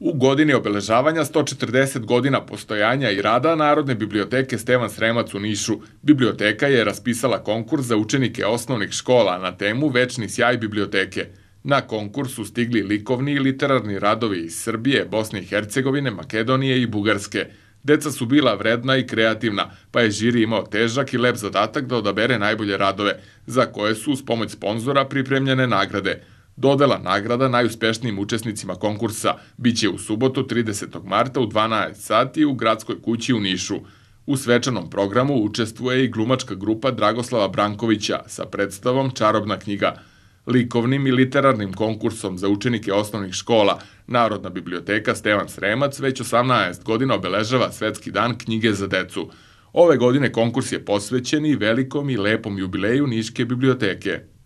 U godini obeležavanja 140 godina postojanja i rada Narodne biblioteke Stevan Sremac u Nišu, biblioteka je raspisala konkurs za učenike osnovnih škola na temu Večni sjaj biblioteke. Na konkursu stigli likovni i literarni radovi iz Srbije, Bosne i Hercegovine, Makedonije i Bugarske. Deca su bila vredna i kreativna, pa je žiri imao težak i lep zadatak da odabere najbolje radove, za koje su uz pomoć sponzora pripremljene nagrade – Dodela nagrada najuspešnijim učesnicima konkursa biće u subotu 30. marta u 12 sati u gradskoj kući u Nišu. U svečanom programu učestvuje i glumačka grupa Dragoslava Brankovića sa predstavom Čarobna knjiga. Likovnim i literarnim konkursom za učenike osnovnih škola Narodna biblioteka Stevan Sremac već 18 godina obeležava Svetski dan knjige za decu. Ove godine konkurs je posvećen i velikom i lepom jubileju Niške biblioteke.